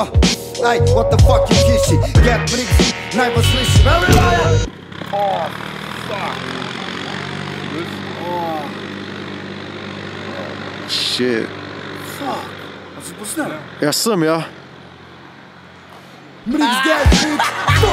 Uh, what the fuck you kissy? Get brigsi, najbolj sliši Everybody! Oh, fuck. Oh, Shit. fuck. A si posnel? Ja sam, ja. Briggs, get bitch!